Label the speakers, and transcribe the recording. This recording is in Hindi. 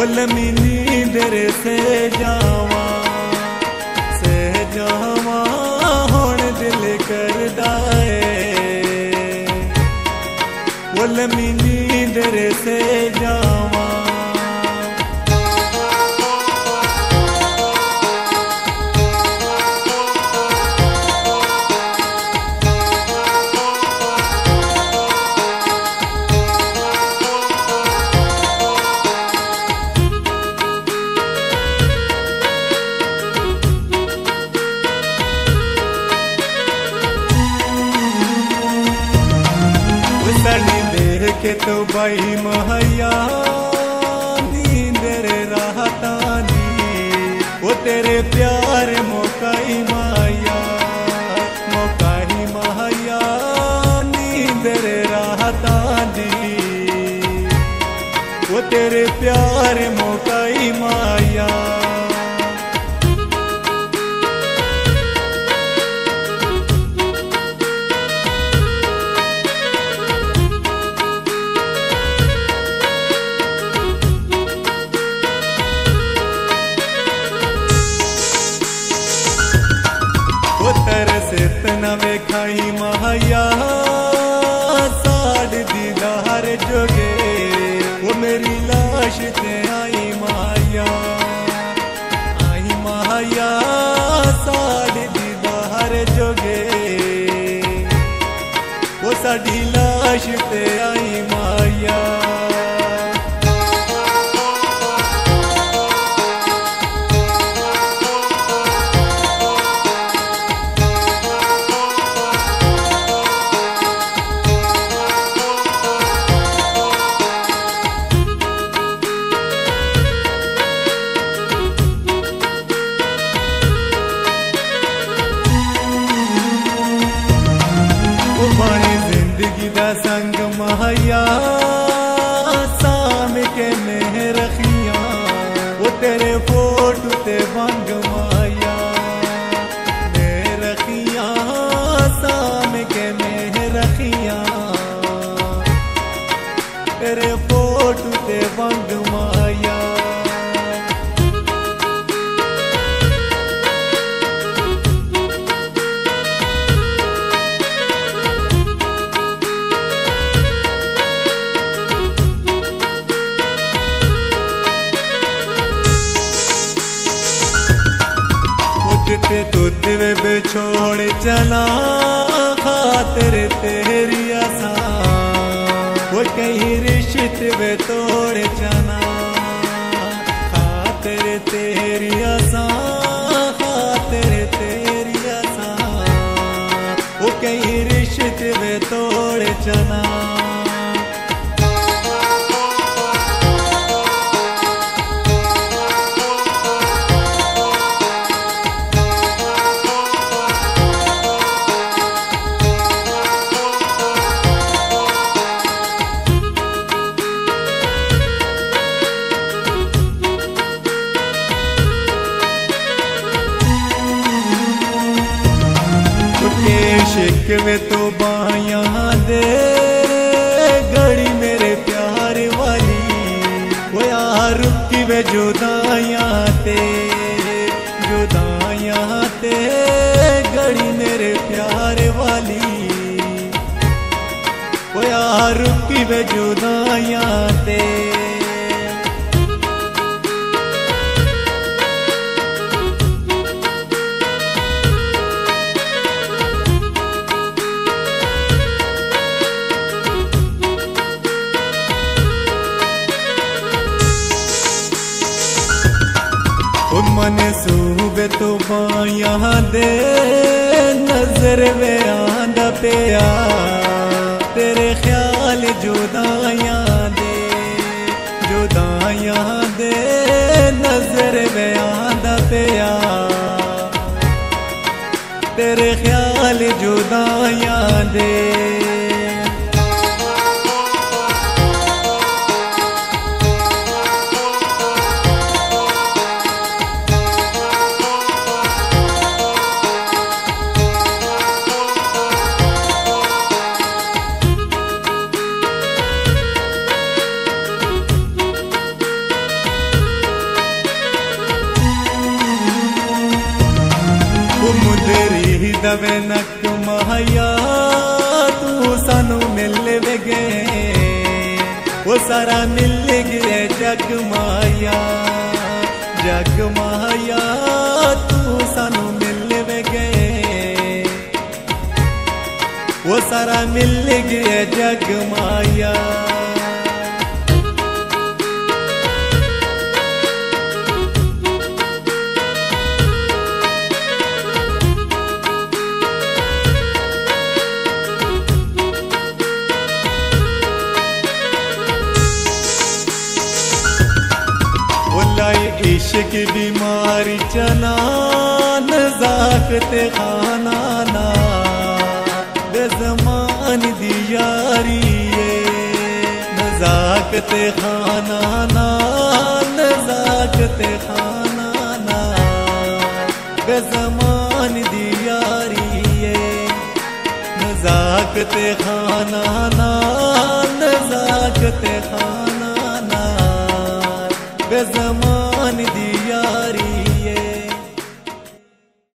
Speaker 1: भल से जावा से जावा हाणे दिल करदा मी से सेजा के तो बाई महैया नींदर रहता दी वो तेरे प्यार मोकाई माया मोकाई महैया नींदर रहता दी वो तेरे प्यार मोकाई माया। सेतनवे खाई महाया साड दीदार जोगे, वो मेरी लाश ते आई माया। आई माया साड दीदार जोगे, वो साड़ी लाश ते आई किदा संग महया। उठते तुद वे बिछोड़ चला, खातिर तेरी आसा वो कहीं रिश्ते वे तोड़ चला, खातिर तेरी आसा खातिर तेरी आसा वो कहीं रिश्ते वे तोड़ चला। शिकवे तो बाया दे घड़ी मेरे प्यार वाली। वो यार, रुकी वे जुदाया ते जुदाया ते घड़ी मेरे प्यार वाली। वो यार, रुकी वे जुदाया ते। ओ मन सूबे तो बाया दे नज़र वे आंदा पिया तेरे ख्याल जुदाया दे जुदाया दे नज़र वे आंदा पिया तेरे ख्याल ಹಿರಿದವೆ ನಕ್ಕು ಮಹಯ್ಯ ತೂ ಸನು ನಿಲ್ಲುವೆಗೆ ಹೊಸರ ನಿಲ್ಲಿಗೆ ಜಗ್ ಮಾಯ ಜಗ್ ಮಾಯ ತೂ ಸನು ನಿಲ್ಲುವೆಗೆ ಹೊಸರ ನಿಲ್ಲಿಗೆ ಜಗ್ ಮಾಯ इश्क बीमारी चना नजाकत खाना ना। बेजमान दियारी नजाकत खाना ना, नजाकत खाना ना। बेजमान दियारी नजाकत खाना ना, नजाकत खाना ना। बेजमान